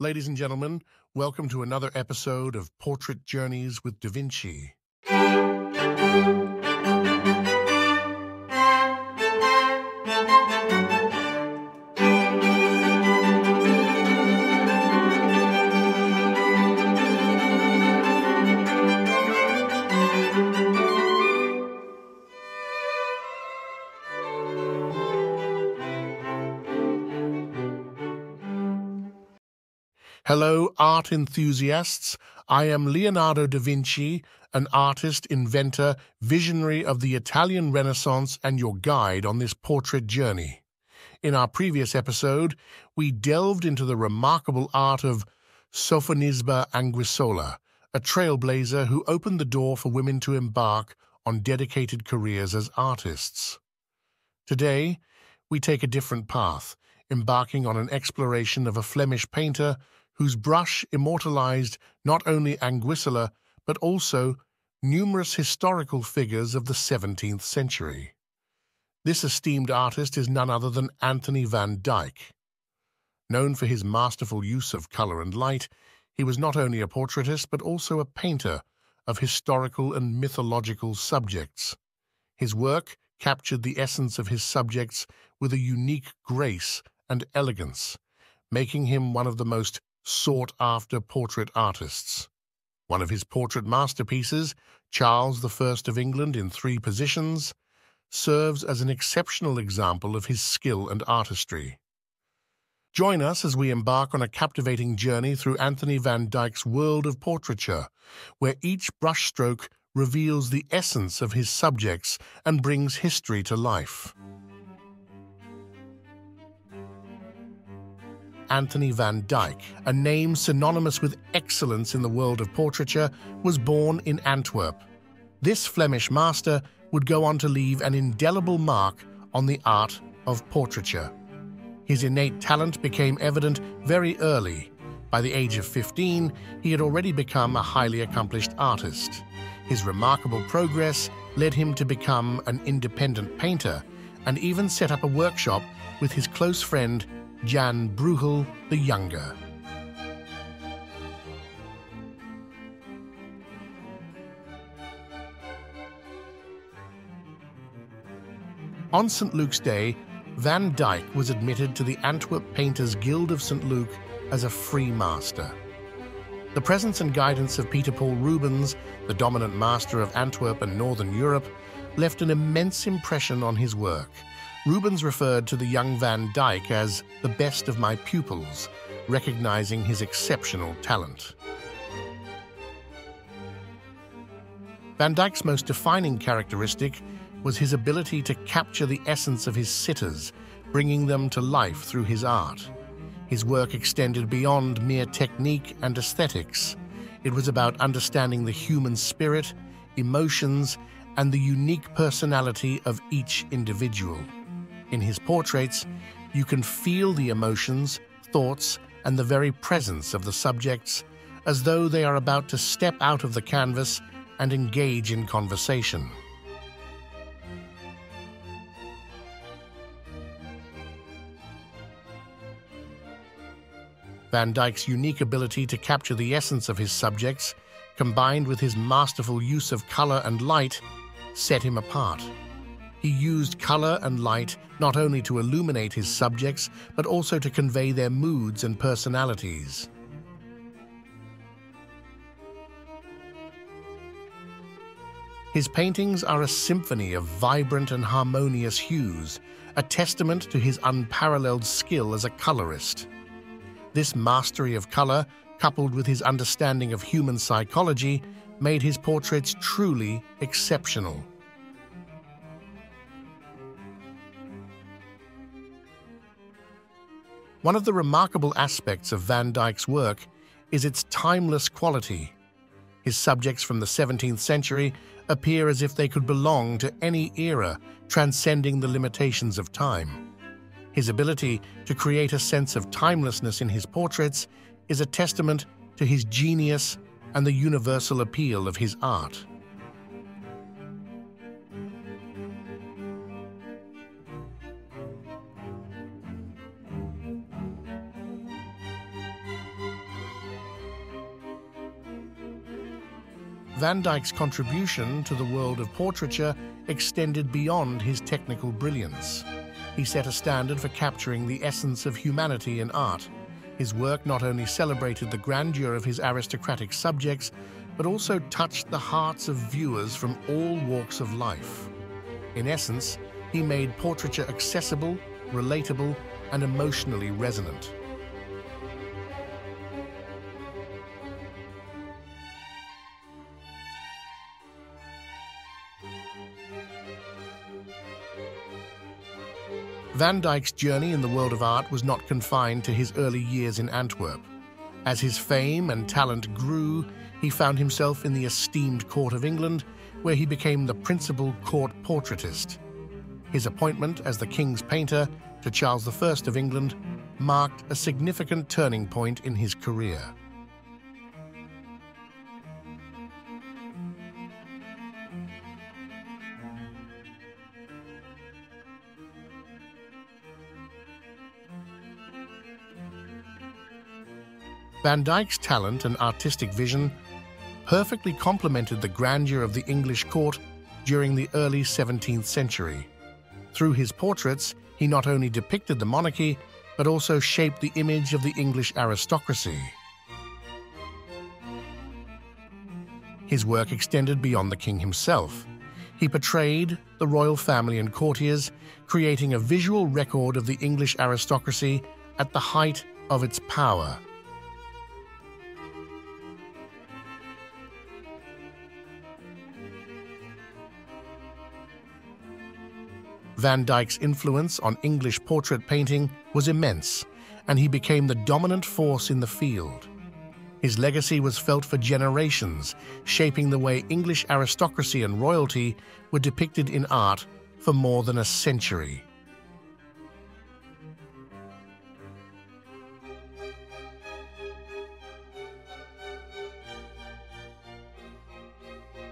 Ladies and gentlemen, welcome to another episode of Portrait Journeys with Da Vinci. Hello, art enthusiasts. I am Leonardo da Vinci, an artist, inventor, visionary of the Italian Renaissance, and your guide on this portrait journey. In our previous episode, we delved into the remarkable art of Sofonisba Anguissola, a trailblazer who opened the door for women to embark on dedicated careers as artists. Today, we take a different path, embarking on an exploration of a Flemish painter whose brush immortalized not only Anguissola but also numerous historical figures of the 17th century. This esteemed artist is none other than Anthony van Dyck. Known for his masterful use of color and light, he was not only a portraitist but also a painter of historical and mythological subjects. His work captured the essence of his subjects with a unique grace and elegance, making him one of the most sought-after portrait artists. One of his portrait masterpieces, Charles I of England in three positions, serves as an exceptional example of his skill and artistry. Join us as we embark on a captivating journey through Anthony van Dyck's world of portraiture, where each brushstroke reveals the essence of his subjects and brings history to life. Anthony van Dyck, a name synonymous with excellence in the world of portraiture, was born in Antwerp. This Flemish master would go on to leave an indelible mark on the art of portraiture. His innate talent became evident very early. By the age of 15, he had already become a highly accomplished artist. His remarkable progress led him to become an independent painter and even set up a workshop with his close friend Jan Bruegel the Younger. On St. Luke's Day, Van Dyck was admitted to the Antwerp Painters Guild of St. Luke as a free master. The presence and guidance of Peter Paul Rubens, the dominant master of Antwerp and Northern Europe, left an immense impression on his work, Rubens referred to the young Van Dyck as the best of my pupils, recognizing his exceptional talent. Van Dyck's most defining characteristic was his ability to capture the essence of his sitters, bringing them to life through his art. His work extended beyond mere technique and aesthetics. It was about understanding the human spirit, emotions, and the unique personality of each individual. In his portraits, you can feel the emotions, thoughts, and the very presence of the subjects as though they are about to step out of the canvas and engage in conversation. Van Dyck's unique ability to capture the essence of his subjects, combined with his masterful use of color and light, set him apart. He used color and light not only to illuminate his subjects, but also to convey their moods and personalities. His paintings are a symphony of vibrant and harmonious hues, a testament to his unparalleled skill as a colorist. This mastery of color, coupled with his understanding of human psychology, made his portraits truly exceptional. One of the remarkable aspects of Van Dyck's work is its timeless quality. His subjects from the 17th century appear as if they could belong to any era, transcending the limitations of time. His ability to create a sense of timelessness in his portraits is a testament to his genius and the universal appeal of his art. Van Dyck's contribution to the world of portraiture extended beyond his technical brilliance. He set a standard for capturing the essence of humanity in art. His work not only celebrated the grandeur of his aristocratic subjects, but also touched the hearts of viewers from all walks of life. In essence, he made portraiture accessible, relatable, and emotionally resonant. Van Dyck's journey in the world of art was not confined to his early years in Antwerp. As his fame and talent grew, he found himself in the esteemed court of England, where he became the principal court portraitist. His appointment as the king's painter to Charles I of England marked a significant turning point in his career. Van Dyck's talent and artistic vision perfectly complemented the grandeur of the English court during the early 17th century. Through his portraits, he not only depicted the monarchy, but also shaped the image of the English aristocracy. His work extended beyond the king himself. He portrayed the royal family and courtiers, creating a visual record of the English aristocracy at the height of its power. Van Dyck's influence on English portrait painting was immense, and he became the dominant force in the field. His legacy was felt for generations, shaping the way English aristocracy and royalty were depicted in art for more than a century.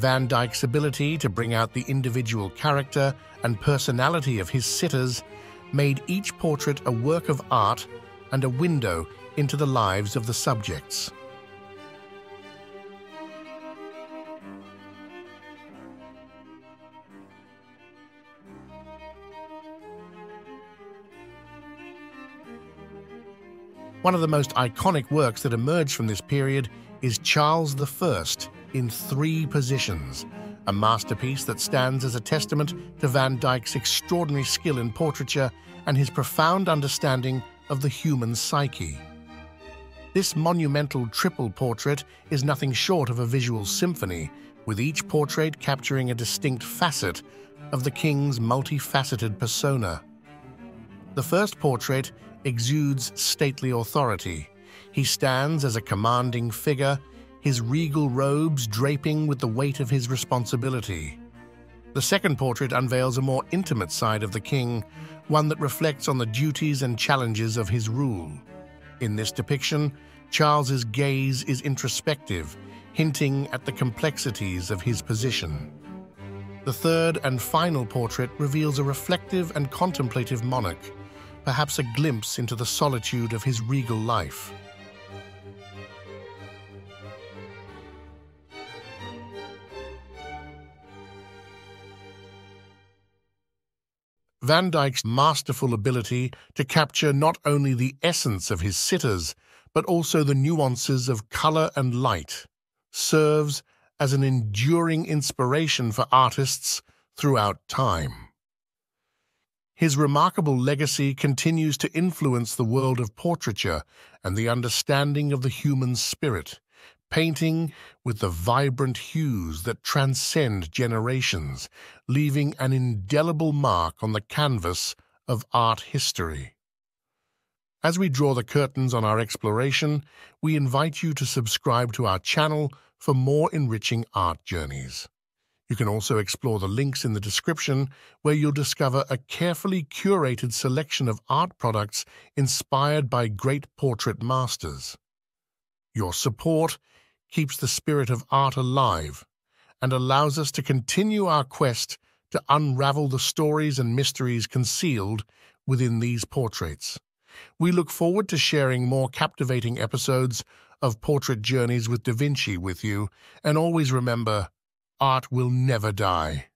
Van Dyck's ability to bring out the individual character and personality of his sitters made each portrait a work of art and a window into the lives of the subjects. One of the most iconic works that emerged from this period is Charles I in three positions, a masterpiece that stands as a testament to Van Dyck's extraordinary skill in portraiture and his profound understanding of the human psyche. This monumental triple portrait is nothing short of a visual symphony, with each portrait capturing a distinct facet of the king's multifaceted persona. The first portrait exudes stately authority. He stands as a commanding figure, his regal robes draping with the weight of his responsibility. The second portrait unveils a more intimate side of the king, one that reflects on the duties and challenges of his rule. In this depiction, Charles's gaze is introspective, hinting at the complexities of his position. The third and final portrait reveals a reflective and contemplative monarch, perhaps a glimpse into the solitude of his regal life. Van Dyck's masterful ability to capture not only the essence of his sitters, but also the nuances of color and light, serves as an enduring inspiration for artists throughout time. His remarkable legacy continues to influence the world of portraiture and the understanding of the human spirit, painting with the vibrant hues that transcend generations, leaving an indelible mark on the canvas of art history. As we draw the curtains on our exploration, we invite you to subscribe to our channel for more enriching art journeys. You can also explore the links in the description where you'll discover a carefully curated selection of art products inspired by great portrait masters. Your support keeps the spirit of art alive and allows us to continue our quest to unravel the stories and mysteries concealed within these portraits. We look forward to sharing more captivating episodes of Portrait Journeys with Da Vinci with you, and always remember, art will never die.